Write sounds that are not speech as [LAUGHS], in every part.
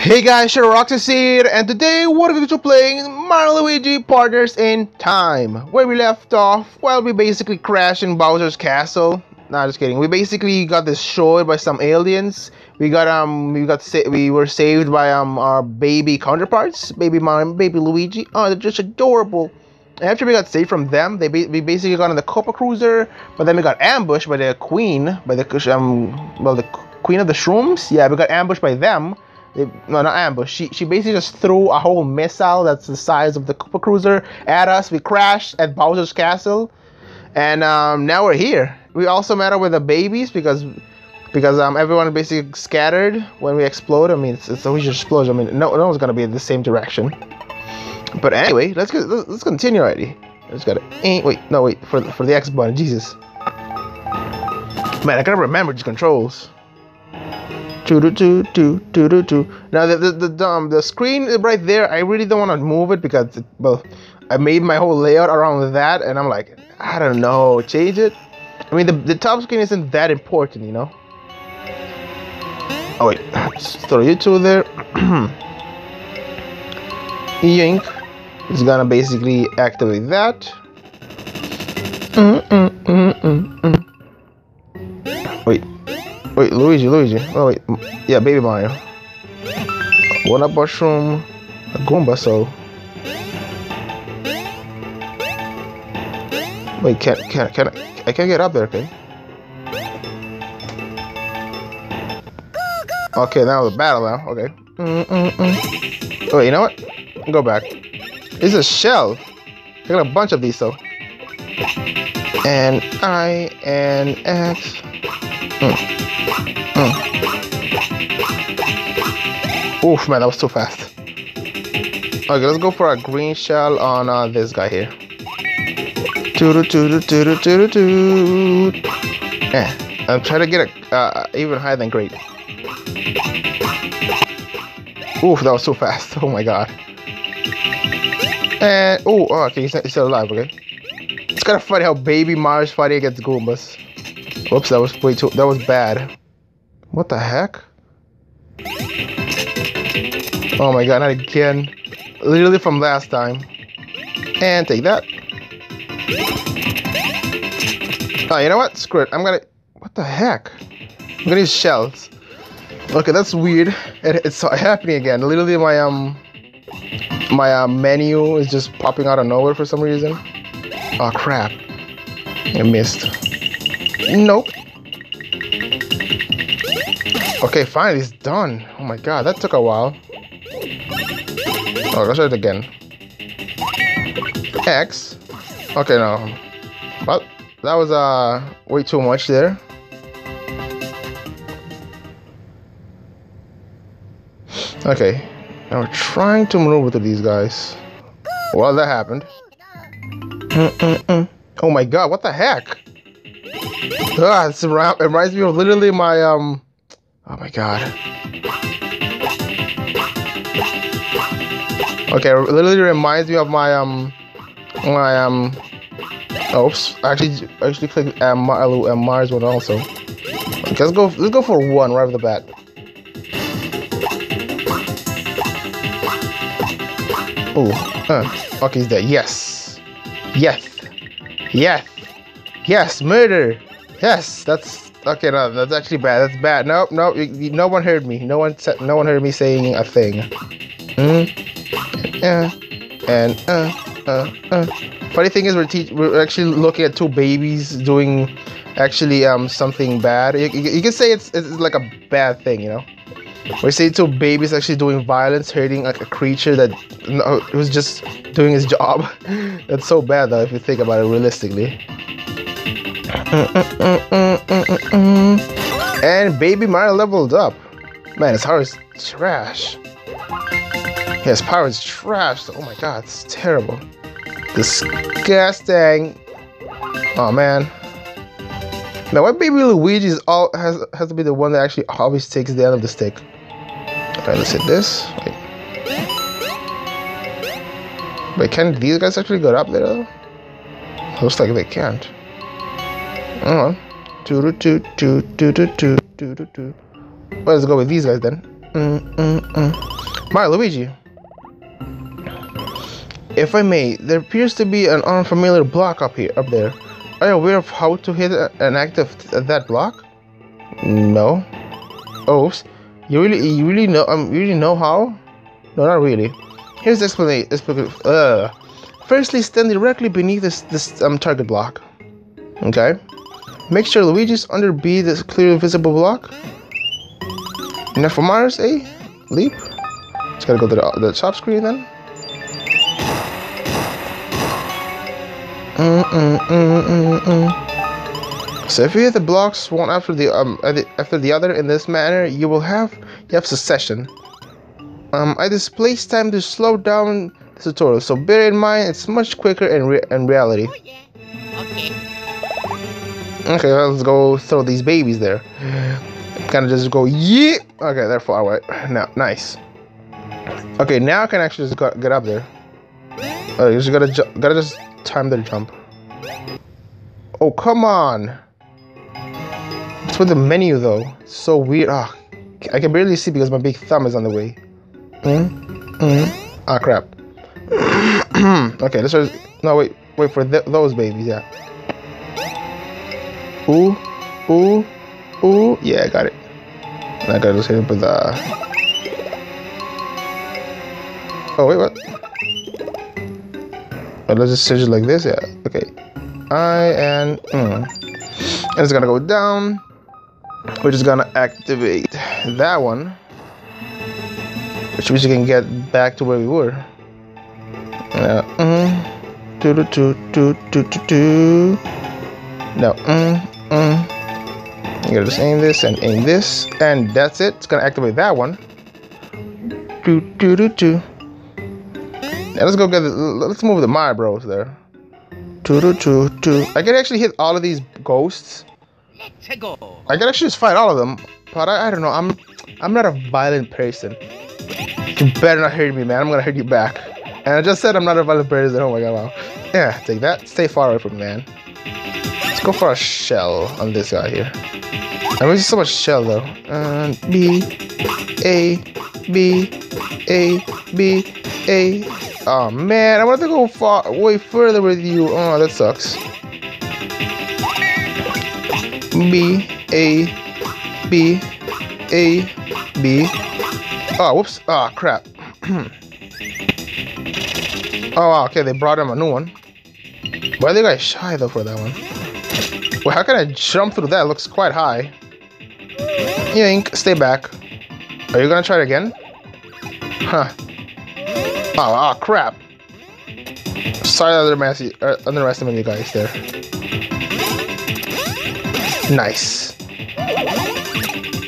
Hey guys, Shadow Roxas here, and today we're going to be playing Mario Luigi Partners in Time. Where we left off, well, we basically crashed in Bowser's castle. Nah, just kidding. We basically got destroyed by some aliens. We got um, we got we were saved by um our baby counterparts, baby Mario, baby Luigi. Oh, they're just adorable. And after we got saved from them, they ba- we basically got on the Koopa Cruiser, but then we got ambushed by the Queen, by the um, well, the Queen of the Shrooms. Yeah, we got ambushed by them. They, no, not ambush. She she basically just threw a whole missile that's the size of the Koopa Cruiser at us. We crashed at Bowser's castle, and um, now we're here. We also met up with the babies because because um everyone basically scattered when we explode. I mean, it's, it's a huge explosion. I mean, no no one's gonna be in the same direction. But anyway, let's let's continue already. I just gotta wait no wait for for the X button. Jesus, man, I gotta remember these controls. Now the the the, um, the screen right there, I really don't want to move it because well, I made my whole layout around that, and I'm like, I don't know, change it. I mean, the the top screen isn't that important, you know. Oh wait, let's [LAUGHS] throw you two there. [CLEARS THROAT] Yoink is gonna basically activate that. Mm, mm, mm. Wait, Luigi, Luigi. Oh wait, yeah, Baby Mario. One up mushroom, a Goomba. So wait, can can can I? I can't get up there. Okay. Okay, now the battle now. Okay. Mm, mm, mm. Wait, you know what? Go back. It's a shell. I got a bunch of these though. And I and X. Mm. Oof, man, that was too fast. Okay, let's go for a green shell on uh, this guy here. Eh, I'm trying to get a uh, even higher than great. Oof, that was too fast. [LAUGHS] Oh my god. And oh, oh okay, he's, he's still alive. Okay. It's kind of funny how Baby Mario's fighting against Goombas. Whoops, that was way too. That was bad. What the heck? Oh my god, not again. Literally from last time. And take that. Oh, you know what? Screw it. I'm gonna. What the heck? I'm gonna use shells. Okay, that's weird. It, it's happening again. Literally, my um, my uh, menu is just popping out of nowhere for some reason. Oh crap! I missed. Nope. Okay, fine, it's done. Oh my god, that took a while. Oh, let's try it again. X. Okay, no. Well, that was uh way too much there. Okay, now we're trying to maneuver to these guys. Well, that happened. Mm-mm-mm. Oh my god, what the heck? Ah, this it reminds me of literally my um. Oh my god. Okay, it literally reminds me of my um, my um. Oops, actually, actually click um, uh, Mars one also. Okay, let's go. Let's go for one right off the bat. Oh, uh, okay, he's dead. Yes, yes, yes, yes. Murder. Yes, that's okay. No, that's actually bad. That's bad. Nope, nope. You, you- no one heard me. No one said. No one heard me saying a thing. Hmm. Yeah. And uh, uh, uh. Funny thing is, we're. We're actually looking at two babies doing, actually um something bad. You, you, you can say it's it's like a bad thing, you know. We see two babies actually doing violence, hurting like a creature that no, was just doing his job. [LAUGHS] That's so bad though if you think about it realistically. And baby Mario leveled up. Man, his power is trash. Yeah, his power is trash. Oh my god, it's terrible. Disgusting. Oh man. Now why baby Luigi is all has has to be the one that actually always takes the end of the stick. Okay, let's hit this. Wait. Wait, can these guys actually get up there though? Looks like they can't. Hang on. Doo let's go with these guys then. mm, mm, mm. Mario Luigi. If I may, there appears to be an unfamiliar block up here, up there. Are you aware of how to hit an active that block? No. Oops. You really, you really know, um, you really know how? No, not really. Here's the explanation. Uh, firstly, stand directly beneath this this um target block. Okay. Make sure Luigi's under B, this clearly visible block. Now for Mars A, leap. Just gotta go to the, the top screen then. Mm -mm -mm so if you hit the blocks one after the um after the other in this manner, you will have you have succession. Um, I displaced time to slow down the tutorial, so bear in mind it's much quicker in re in reality. Oh, yeah. Okay. Okay, let's go throw these babies there. Kind of just go yeah. Okay, they're far away. Now, nice. Okay, now I can actually just get up there. Oh, you just gotta gotta just time the jump. Oh come on! It's with the menu though. It's so weird. Ah, I can barely see because my big thumb is on the way. Mm, mm. Ah crap. [CLEARS THROAT] okay, let's just no wait wait for th those babies. Yeah. Ooh, ooh, ooh. Yeah, I got it. I gotta just hit with the. Oh wait, what? Oh, let's just search it like this. Yeah. Okay. I and mm. and it's gonna go down. We're just gonna activate that one, which means we can get back to where we were. Yeah. Mm. Do do do do do do. No. Mm. Mm. You gotta just aim this and aim this, and that's it. It's gonna activate that one. Do do do do. Now let's go get. The, let's move the my bros there. Do do do do. I can actually hit all of these ghosts. Let's go. I can actually just fight all of them, but I, I don't know. I'm I'm not a violent person. You better not hurt me, man. I'm gonna hurt you back. And I just said I'm not a violent person. Oh my god, wow. Yeah, take that. Stay far away from me, man. Let's go for a shell on this guy here. I'm wasting so much shell though. Uh, B, A, B, A, B, A. Oh man, I want to go far, way further with you. Oh, that sucks. B, A, B, A, B. Oh, whoops. Oh, crap. [CLEARS THROAT] oh, okay, they brought him a new one. Why are they guys shy though for that one? Well, how can I jump through that? It looks quite high. Yank, stay back. Are you gonna try it again? Huh. Oh, oh crap. Sorry I uh, underestimated you guys there. Nice.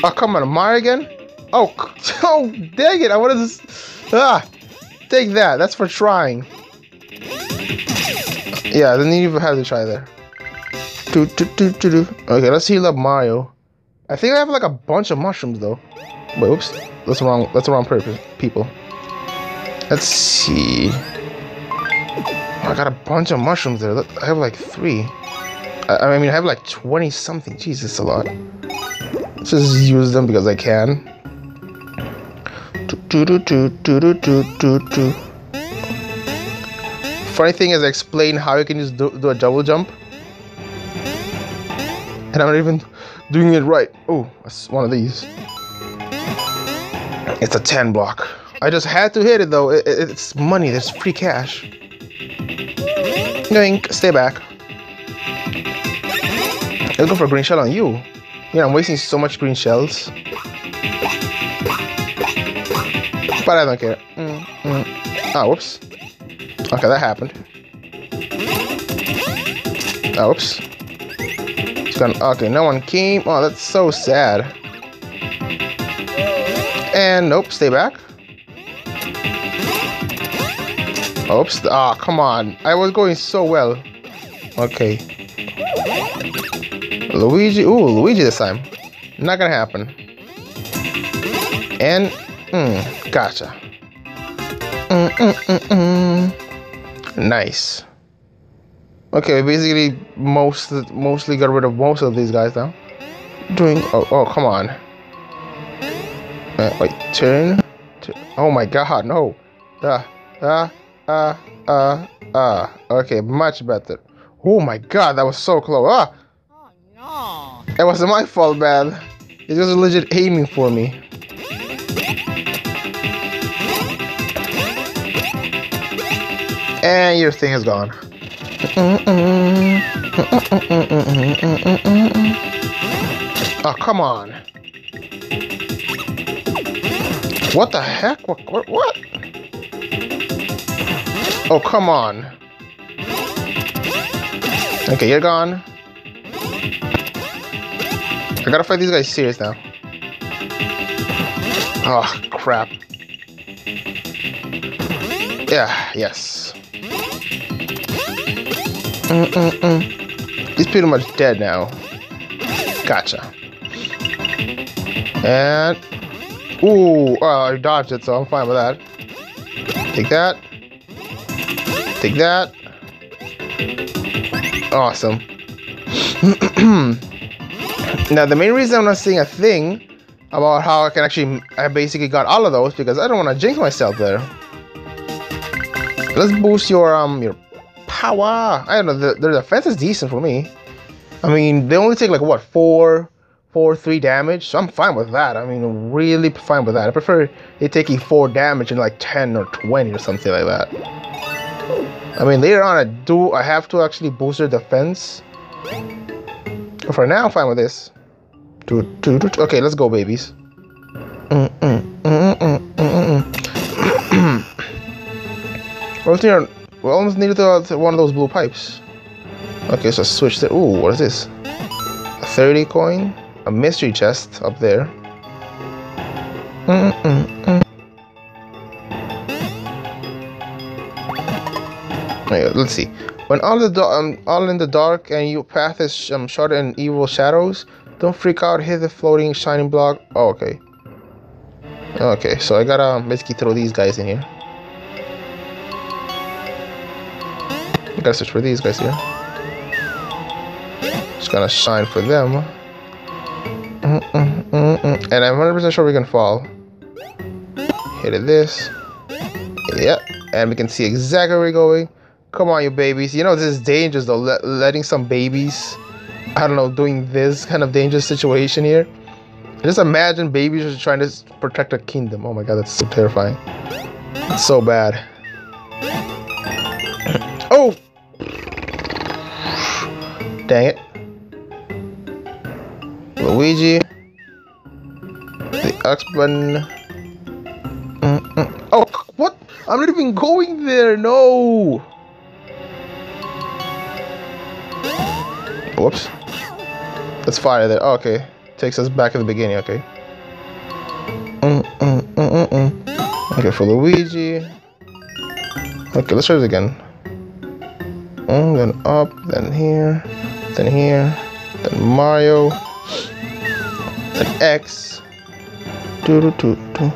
Oh, come on, Mario again? Oh, [LAUGHS] oh, dang it, I wanted to... Ah, take that, that's for trying. Yeah, then you have to try there. Do, do, do, do, do. Okay, let's heal up Mario. I think I have like a bunch of mushrooms though. Wait, oops. That's wrong that's the wrong purpose people. Let's see. I got a bunch of mushrooms there. I have like three. I, I mean I have like 20 something. Jesus a lot. Let's just use them because I can. Do, do, do, do, do, do, do, do. Funny thing is I explain how you can just do, do a double jump and I'm not even doing it right. Oh, that's one of these. It's a 10 block. I just had to hit it though. It, it, it's money. There's free cash. Yoink, stay back. Let's go for a green shell on you. Yeah, I'm wasting so much green shells. But I don't care. Mm, mm. Ah, whoops. Okay, that happened. Ah, whoops gonna. Okay, no one came. Oh, that's so sad. And nope, stay back. Oops. Ah, oh, come on. I was going so well. Okay. Luigi. Ooh, Luigi this time. Not gonna happen. And, mm, gotcha. Mm, mm, mm. Nice. Okay, basically most mostly got rid of most of these guys now. Doing oh oh come on. Uh, wait, turn. Oh my god, no. Uh, uh, uh, uh, uh. Okay, much better. Oh my god, that was so close. Ah! Oh no. It wasn't my fault, man. It was legit aiming for me. And your thing is gone. Oh, come on. What the heck? What? What? Oh, come on. Okay, you're gone. I gotta fight these guys serious now. Oh, crap. Yeah, yes. Mm-mm-mm. He's pretty much dead now. Gotcha. And... Ooh, well, I dodged it, so I'm fine with that. Take that. Take that. Awesome. [CLEARS THROAT] now, the main reason I'm not saying a thing about how I can actually, I basically got all of those because I don't want to jinx myself there. Let's boost your um your power. I don't know. The, the defense is decent for me. I mean, they only take like what four, four, three damage. So I'm fine with that. I mean, really fine with that. I prefer they taking four damage in like ten or twenty or something like that. I mean, later on I do I have to actually boost their defense. But for now, I'm fine with this. Okay, let's go, babies. Mm, mm, mm, mm, mm, mm, mm. [CLEARS THROAT] We're almost near. One of those blue pipes. Okay, so switch there. Ooh, what is this? A 30 coin? A mystery chest up there. Mm -mm -mm. Let's see. When all the um, all in the dark and your path is um, shrouded in evil shadows, don't freak out. Hit the floating shining block. Oh, okay. Okay, so I gotta basically throw these guys in here. I gotta search for these guys here. Just gonna shine for them. Mm -mm, mm and I'm 100% sure we can fall. Hit it this. Yep. And we can see exactly where we're going. Come on, you babies. You know, this is dangerous, though. Le letting some babies, I don't know, doing this kind of dangerous situation here. Just imagine babies just trying to protect a kingdom. Oh my god, that's so terrifying. It's so bad. Dang it. Luigi. The X button. Mm -mm. Oh, what? I'm not even going there. No. Whoops. Let's fire there. Oh, okay. Takes us back to the beginning. Okay. Mm, mm, mm, mm. Okay, for Luigi. Okay, let's try this again. Then up, then here, then here, then Mario, then X. Do do do do.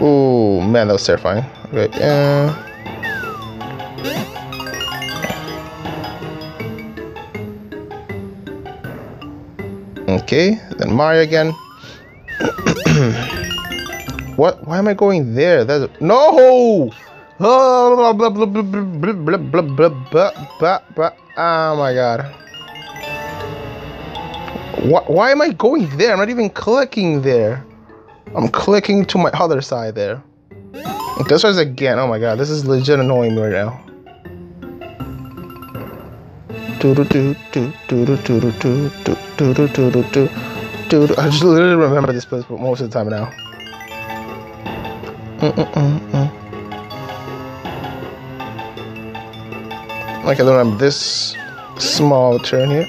Oh man, that was terrifying. Okay. Okay, then Mario again. [CLEARS THROAT] what? Why am I going there? That's no. Oh, blah, blah, blah, blah, blah, blah, blah, blah, blah, blah. Oh my god. Why, why am I going there? I'm not even clicking there. I'm clicking to my other side there. This again. Oh my god, this is legit annoying me right now. I just literally remember this place most of the time now. Mm -mm -mm Like I don't remember this small turn here.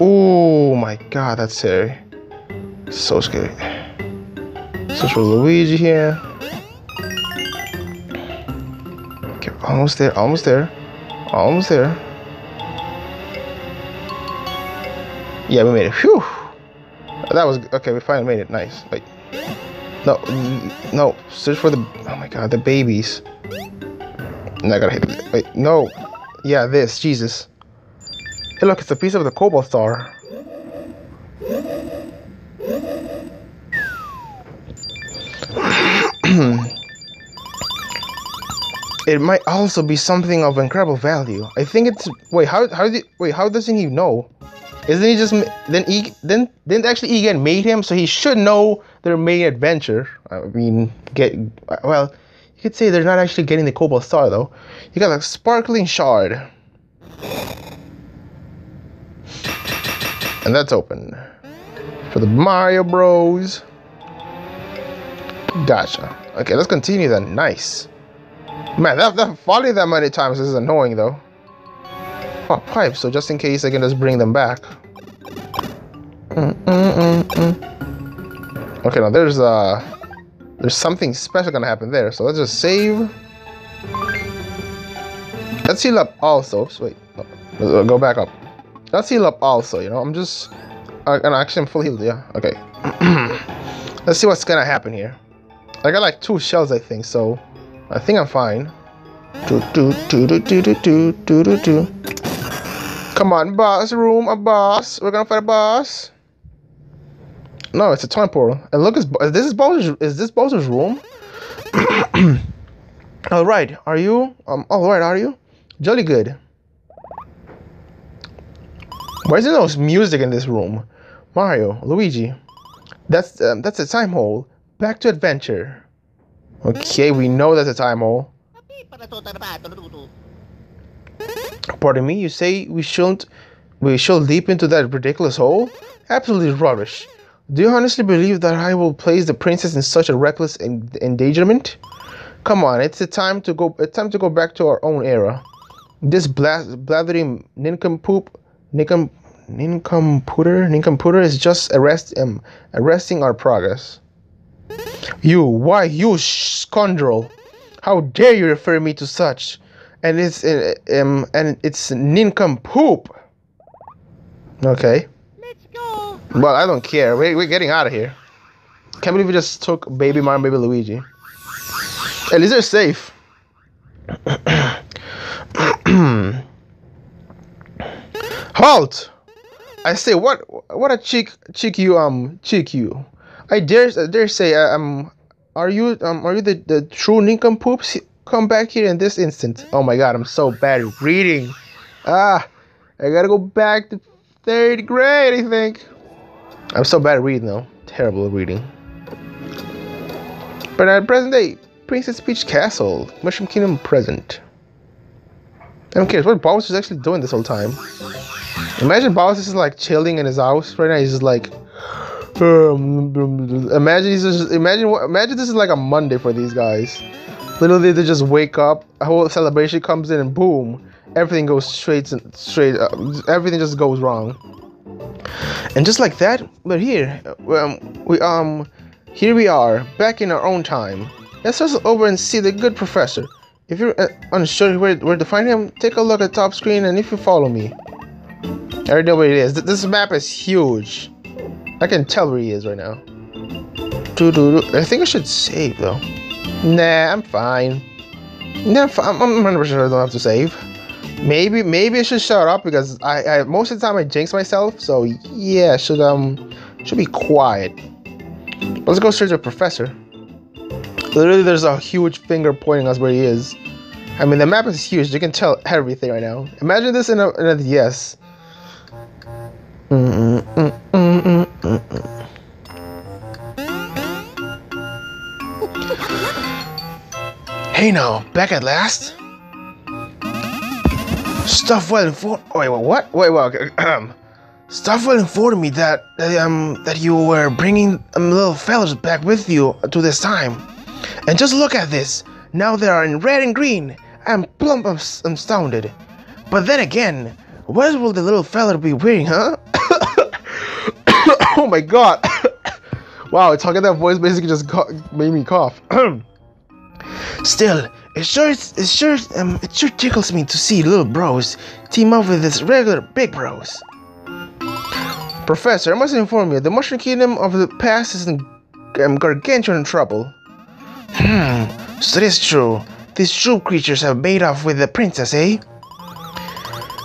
Oh my god, that's scary. So scary. Search for Luigi here. Okay, almost there, almost there, almost there. Yeah, we made it. Phew. That was okay. We finally made it. Nice. Like No, no. Search for the. Oh my god, the babies. No, I gotta hit. it. Wait, no. Yeah, this, Jesus. Hey, look, it's a piece of the Cobalt Star. [CLEARS THROAT] it might also be something of incredible value. I think it's wait how how did wait how doesn't he know? Isn't he just then he then didn't actually Egan made him so he should know their main adventure. I mean get well could say they're not actually getting the Cobalt Star though. You got a sparkling shard. And that's open. For the Mario Bros. Gotcha. Okay, let's continue then. Nice. Man, that, that falling that many times this is annoying though. Oh, pipe, so just in case I can just bring them back. Mm, mm, mm, okay, now there's uh there's something special gonna happen there, so let's just save. Let's heal up also. So wait, no, go back up. Let's heal up also, you know. I'm just uh, and actually I'm full healed, yeah. Okay. [CLEARS THROAT] let's see what's gonna happen here. I got like two shells, I think, so I think I'm fine. Do, do, do, do, do, do, do, do, do, do. Come on, boss room, a boss. We're gonna fight a boss. No, it's a time portal. And look, is this is Bowser's? Is this Bowser's room? [COUGHS] all right, are you? Um, all right, are you? Jolly good. Why is there no music in this room? Mario, Luigi. That's um, that's a time hole. Back to adventure. Okay, we know that's a time hole. Pardon me, you say we shouldn't we should leap into that ridiculous hole? Absolutely rubbish. Do you honestly believe that I will place the princess in such a reckless en endangerment? Come on, it's time to go it's time to go back to our own era. This blast blathering nincompoop nincom nincomputer nincomputer is just arrest um, arresting our progress. You, why you scoundrel? How dare you refer me to such? And it's uh, um and it's nincompoop. Okay. Well, I don't care. We're, we're getting out of here. Can't believe we just took Baby Mario Baby Luigi. At least they're safe. [CLEARS THROAT] Halt! I say, what? What a cheek, cheek you, um, cheek you. I dare, I dare say, I, um, are you, um, are you the, the true nincompoops? Come back here in this instant. Oh my god, I'm so bad at reading. Ah, I gotta go back to third grade, I think. I'm so bad at reading though. Terrible at reading. But at present day, Princess Peach Castle, Mushroom Kingdom present. I'm curious what Bowser's actually doing this whole time. Imagine Bowser's is like chilling in his house right now. He's just like, [SIGHS] imagine he's just imagine what imagine this is like a Monday for these guys. Literally, they just wake up, a whole celebration comes in, and boom, everything goes straight straight. Uh, everything just goes wrong. And just like that, we're here. Um, we um, here we are, back in our own time. Let's just over and see the good professor. If you're uh, unsure where, where to find him, take a look at top screen, and if you follow me, I already know where it is. This map is huge. I can tell where he is right now. I think I should save though. Nah, I'm fine. Nah, I'm, I'm 100% sure I don't have to save. Maybe, maybe I should shut up because I, I most of the time I jinx myself. So yeah, should um, should be quiet. Let's go search the professor. Literally, there's a huge finger pointing us where he is. I mean, the map is huge. You can tell everything right now. Imagine this in a, in a yes. Mm -mm -mm Hey now, back at last? Stuffwell informed. Wait, what? Wait, wait. Um, [CLEARS THROAT] Stuffwell informed me that um that you were bringing um, little fellas back with you to this time, and just look at this. Now they are in red and green. I'm plump astounded. But then again, what will the little fella be wearing, huh? [COUGHS] oh my god! [COUGHS] wow, talking that voice basically just made me cough. [COUGHS] Still, it sure it sure um it sure tickles me to see little bros team up with this regular big bros. Professor, I must inform you, the Mushroom Kingdom of the past is in um, gargantuan trouble. Hmm, so it is true. These troop creatures have made off with the princess, eh?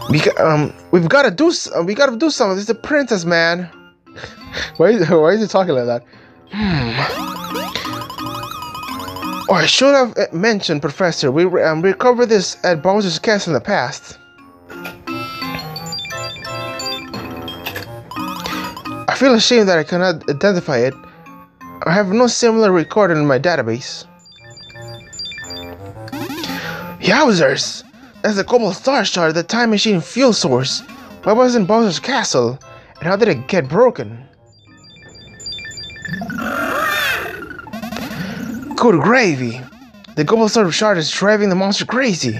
We um, we've got to do. Uh, we got to do something. It's the princess, man. [LAUGHS] why? Is, [LAUGHS] why is he talking like that? Hmm. Oh, I should have uh, mentioned, Professor. We um, recovered this at Bowser's Castle in the past. I feel ashamed that I cannot identify it. I have no similar record in my database. Yowzers! That's the Cobalt Star Shard, the time machine fuel source. Why wasn't Bowser's Castle? And how did it get broken? Good gravy! The Star Shard is driving the monster crazy.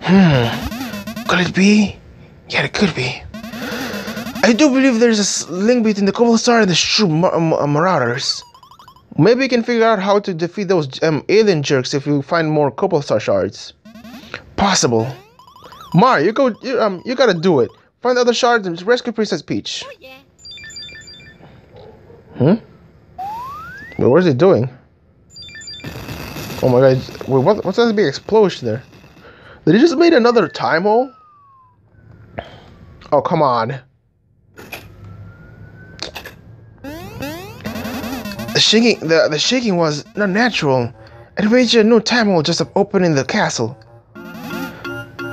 Hmm. Could it be? Yeah, it could be. I do believe there's a link between the Cobalt Star and the Shrew Mar- Mar- Marauders. Maybe we can figure out how to defeat those um, alien jerks if we find more Cobalt Star shards. Possible. Mario, you go. You, um, you gotta do it. Find the other shards and rescue Princess Peach. Oh yeah. Hmm? Wait, what is he doing? Oh my god! Wait, what, what's that big explosion there? Did he just made another time hole? Oh come on! The shaking, the the shaking was not natural. It made a new time hole just opening the castle.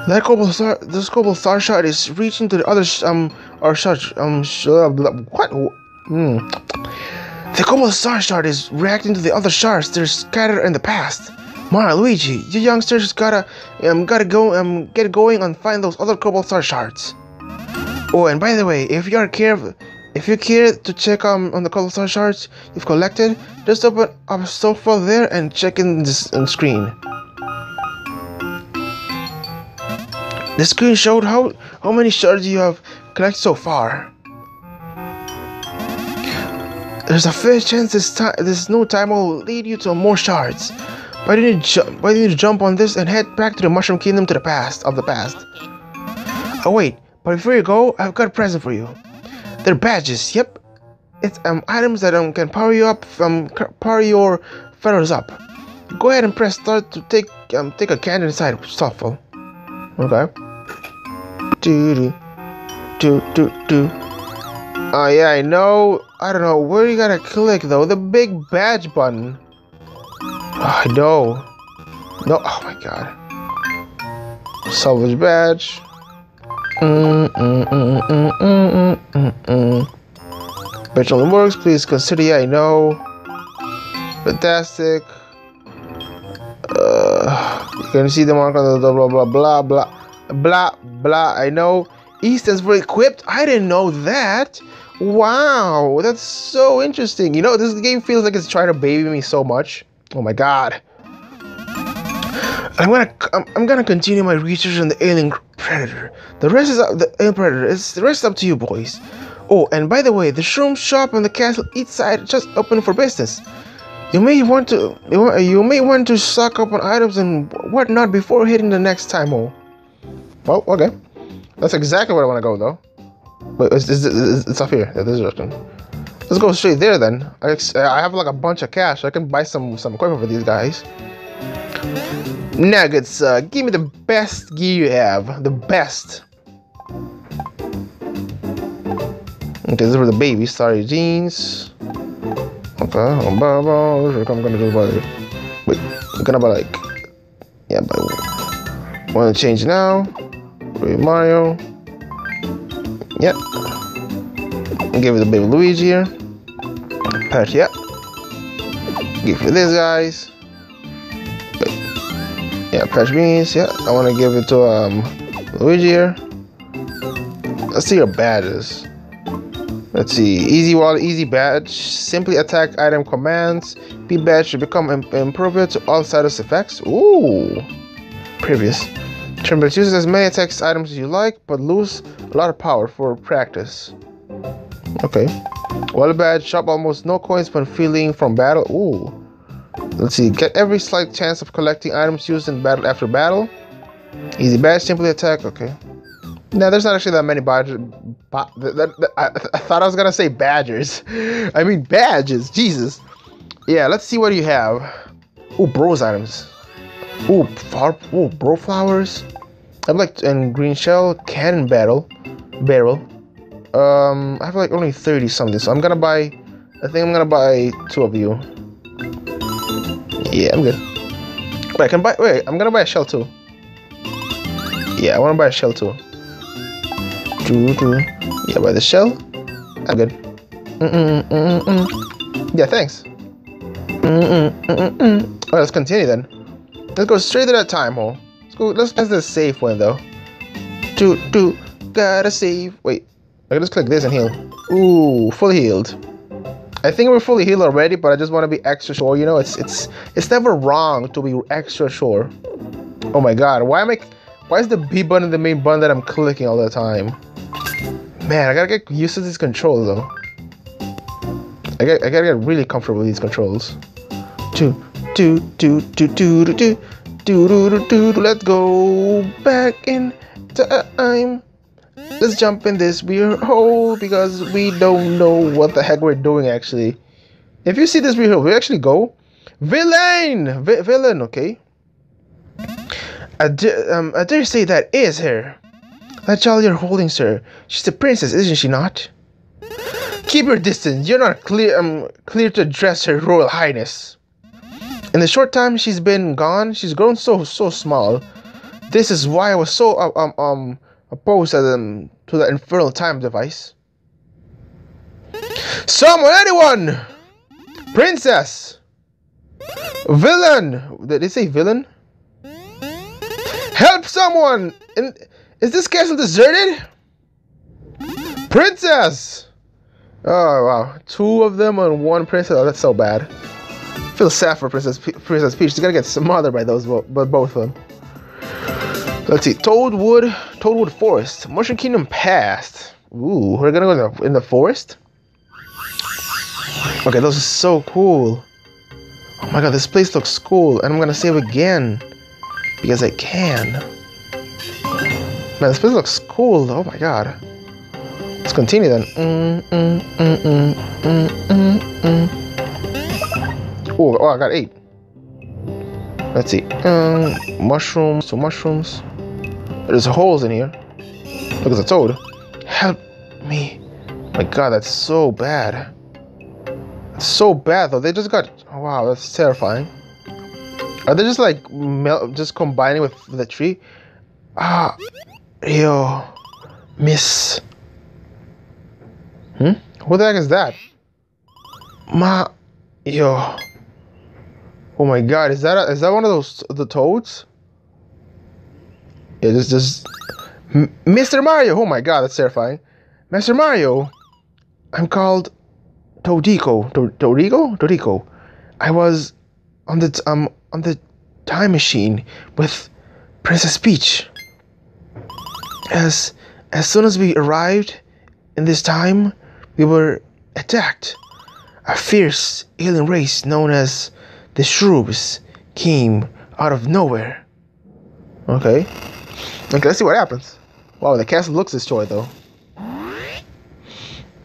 That Cobalt Star, this Cobalt Star shot is reaching to the other sh- um or shot um sh- uh, blah- what? Hmm. The Cobalt Star Shard is reacting to the other shards that are scattered in the past. Mario, Luigi, you youngsters gotta um gotta go um get going and find those other Cobalt Star shards. Oh, and by the way, if you are care if you care to check um, on the Cobalt Star shards you've collected, just open up sofa there and check in this on screen. The screen showed how how many shards you have collected so far. There's a fair chance this time this new time will lead you to more shards. Why didn't you jump? Why didn't you jump on this and head back to the Mushroom Kingdom to the past of the past? Oh wait, but before you go, I've got a present for you. They're badges. Yep, it's um items that um can power you up um power your feathers up. Go ahead and press start to take um take a candy inside. Thoughtful. Okay. Do do do do do. Oh yeah, I know. I don't know where you gotta click though. The big badge button. Oh, I know. No. Oh my god. Salvage badge. Mm, mm, mm, mm, mm, mm, mm. Badge only works. Please consider. Yeah, I know. Fantastic. Uh, you can see the mark on the blah blah blah blah blah blah. I know. E stands for equipped. I didn't know that. Wow, that's so interesting. You know, this game feels like it's trying to baby me so much. Oh my god. I'm gonna I'm, I'm gonna continue my research on the alien predator. The rest is up, the alien predator. It's the rest is up to you boys. Oh, and by the way, the shroom shop and the castle each side just open for business. You may want to you, may want to stock up on items and whatnot before hitting the next time hole. Well, okay. That's exactly where I want to go though. Wait, it's, it's, it's, up here. Yeah, this is direction. Let's go straight there then. I, I have like a bunch of cash. I can buy some some equipment for these guys. Nuggets, uh, give me the best gear you have. The best. Okay, this is for the baby. Sorry, jeans. Okay, I'm gonna do about Wait, I'm gonna buy like. Yeah, but. Wanna change now? Wait, Mario. Yep. Give it the baby Luigi here. Patch, yep. Give it to this guys. Yeah, patch beans. Yeah, I want to give it to um Luigi here. Let's see your badges. Let's see. Easy wallet, easy badge. Simply attack item commands. B badge should become im- impervious to all status effects. Ooh. Previous. Badge uses as many attacks items as you like, but lose a lot of power for practice. Okay. Wallet badge, shop almost no coins when feeling from battle. Ooh. Let's see. Get every slight chance of collecting items used in battle after battle. Easy badge, simply attack. Okay. Now there's not actually that many badges. Ba- I, I thought I was gonna say badgers. [LAUGHS] I mean badges. Jesus. Yeah. Let's see what you have. Ooh, bros items. Ooh, far. Ooh, bro flowers. I'm like and green shell cannon battle, barrel. Um, I have like only 30 something, so I'm gonna buy. I think I'm gonna buy two of you. Yeah, I'm good. Wait, I can buy. Wait, I'm gonna buy a shell too. Yeah, I wanna buy a shell too. Yeah, buy the shell. I'm good. Mm -mm, mm -mm. Yeah, thanks. Mm -mm, mm -mm. Alright, let's continue then. Let's go straight to that time hole. Let's go. Let's let's the safe one though. Do do. Gotta save. Wait. I can just click this and heal. Ooh, fully healed. I think we're fully healed already, but I just want to be extra sure. You know, it's it's it's never wrong to be extra sure. Oh my god, why am I? Why is the B button the main button that I'm clicking all the time? Man, I gotta get used to these controls though. I I gotta get really comfortable with these controls. Do do do do do do do do do do. Let's go back in time. Let's jump in this weird hole because we don't know what the heck we're doing actually. If you see this weird hole, we actually go. Villain! Vi villain, okay. I, um, I dare say that is her. That child you're holding, sir. She's a princess, isn't she not? Keep your distance. You're not clear um clear to address her royal highness. In the short time she's been gone, she's grown so so small. This is why I was so uh, um um opposed to them to the infernal time device. Someone, anyone! Princess! Villain! Did they say villain? Help someone! In, is this castle deserted? Princess! Oh wow, two of them and one princess. Oh, that's so bad. Feel sad for Princess P Princess Peach. She's gonna get smothered by those, but both of them. Let's see, Toadwood, Toadwood Forest, Mushroom Kingdom Past. Ooh, we're gonna go in the, in the forest. Okay, those are so cool. Oh my god, this place looks cool, and I'm gonna save again because I can. Man, this place looks cool. Oh my god. Let's continue then. Mm, mm, mm, Oh, oh, I got eight. Let's see. Um, mushrooms. So mushrooms. There's holes in here. Look, it's a toad. Help me. My god, that's so bad. It's so bad though. They just got. Oh, wow, that's terrifying. Are they just like melt, just combining with the tree? Ah, yo, miss. Hmm? Who the heck is that? Ma, yo. Oh my god, is that a, is that one of those the toads? Yeah, this just Mr. Mario. Oh my god, that's terrifying. Mr. Mario, I'm called Toadiko. To Toadiko? Toadiko. I was on the um on the time machine with Princess Peach. As as soon as we arrived in this time, we were attacked. A fierce alien race known as the Shrooms came out of nowhere. Okay. Okay, let's see what happens. Wow, the castle looks destroyed though.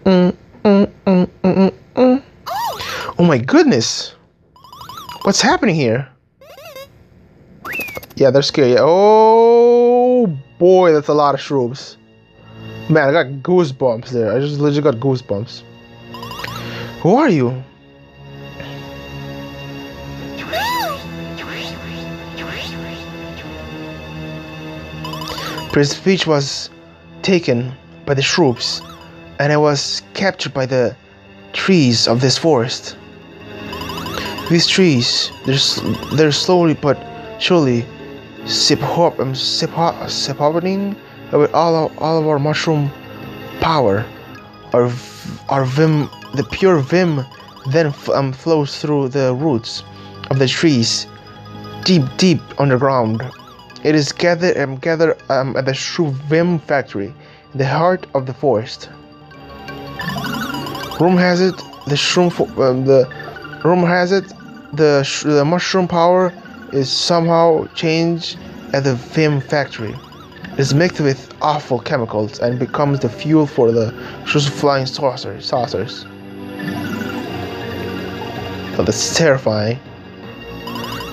Mm, mm, mm, mm, mm, oh my goodness! What's happening here? Yeah, they're scary. Oh boy, that's a lot of shrooms. Man, I got goosebumps there. I just legit got goosebumps. Who are you? Peach was taken by the shrooms, and I was captured by the trees of this forest. These trees, they're, they're slowly but surely siphop, um, siphoping with all of, all of our mushroom power. Our, our vim, the pure vim, then um, flows through the roots of the trees, deep, deep underground. It is gathered um, gathered um, at the Shruvim factory, in the heart of the forest. Room has it. The shroom, um, the room has it. The the mushroom power is somehow changed at the Vim factory. It is mixed with awful chemicals and becomes the fuel for the Shroom's flying saucers. saucers. Oh, that's terrifying.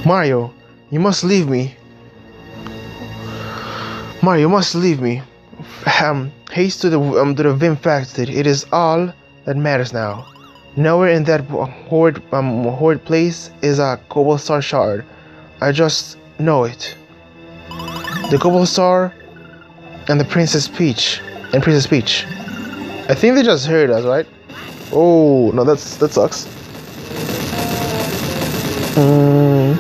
Mario, you must leave me. Mario, you must leave me. Um, Haste to the um, to the Vim factory. It is all that matters now. Nowhere in that horrid um horrid place is a Cobalt Star shard. I just know it. The Cobalt Star and the Princess Peach and Princess Peach. I think they just heard us, right? Oh no, that's that sucks. Mm.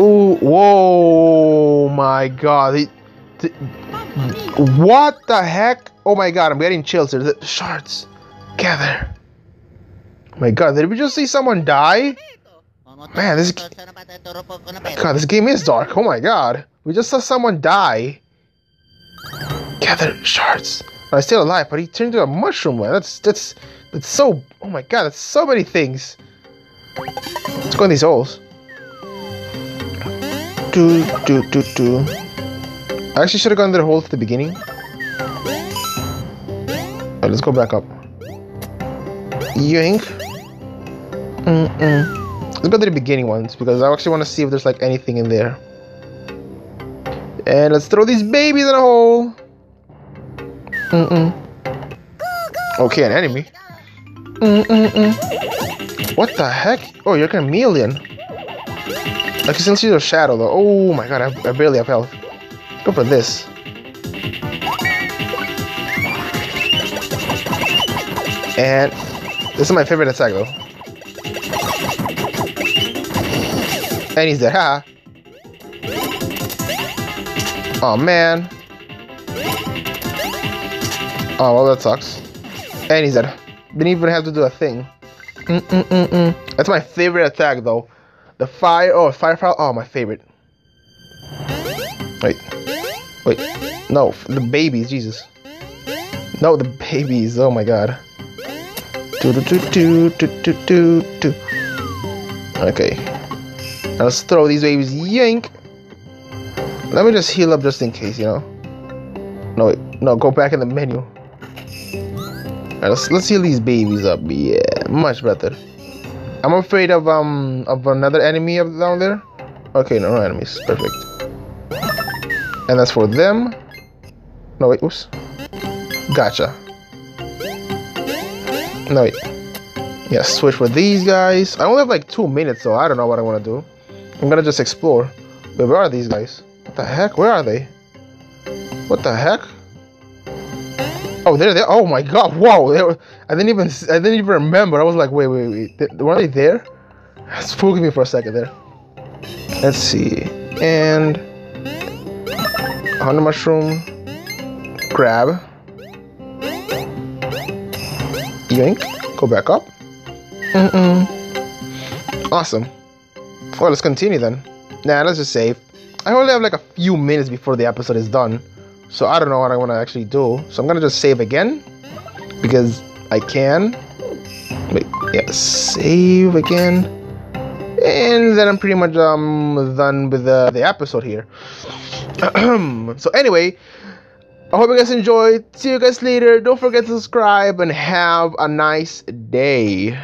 Oh, whoa, my God! What the heck? Oh my God, I'm getting chills. The shards gather. Oh my God, did we just see someone die? Man, this God, this game is dark. Oh my God, we just saw someone die. Gather shards. I'm still alive, but he turned into a mushroom. Man. That's that's that's so. Oh my God, that's so many things. Let's go in these holes. Do do do do. I actually should have gone to the hole at the beginning. Let's go back up. Yoink. Mm-mm. Let's go to the beginning ones because I actually want to see if there's like anything in there. And let's throw these babies in a hole. Mm-mm. Okay, an enemy. Mm-mm-mm. What the heck? Oh, you're a chameleon. I can still see the shadow though. Oh my god, I, I barely have health. Go for this. And this is my favorite attack though. And he's dead, ha! Oh man. Oh well that sucks. And he's dead. Didn't even have to do a thing. Mm -mm -mm. That's my favorite attack though. The fire oh firefly oh my favorite. Wait. Wait. No, the babies, Jesus. No, the babies, oh my god. Do do do do do do do. Okay. Now let's throw these babies. Yank. Let me just heal up just in case, you know. No, wait. No, go back in the menu. Let's let's heal these babies up. Yeah, much better. I'm afraid of um of another enemy up down there. Okay, no, no enemies. Perfect. And that's for them. No wait, oops. Gotcha. No wait. Yeah, switch for these guys. I only have like two minutes, so I don't know what I want to do. I'm gonna just explore. Wait, where are these guys? What the heck? Where are they? What the heck? Oh, there there. Oh my god! Whoa! They were, I didn't even. I didn't even remember. I was like, wait, wait, wait. They, were they there? [SIGHS] Spooking me for a second there. Let's see. And honey mushroom, crab, Yank, Go back up. Mm mm. Awesome. Well, let's continue then. Nah, let's just save. I only have like a few minutes before the episode is done. So I don't know what I want to actually do. So I'm gonna just save again because I can. Wait, yeah, save again, and then I'm pretty much um done with the the episode here. [CLEARS THROAT] so anyway, I hope you guys enjoyed. See you guys later. Don't forget to subscribe and have a nice day.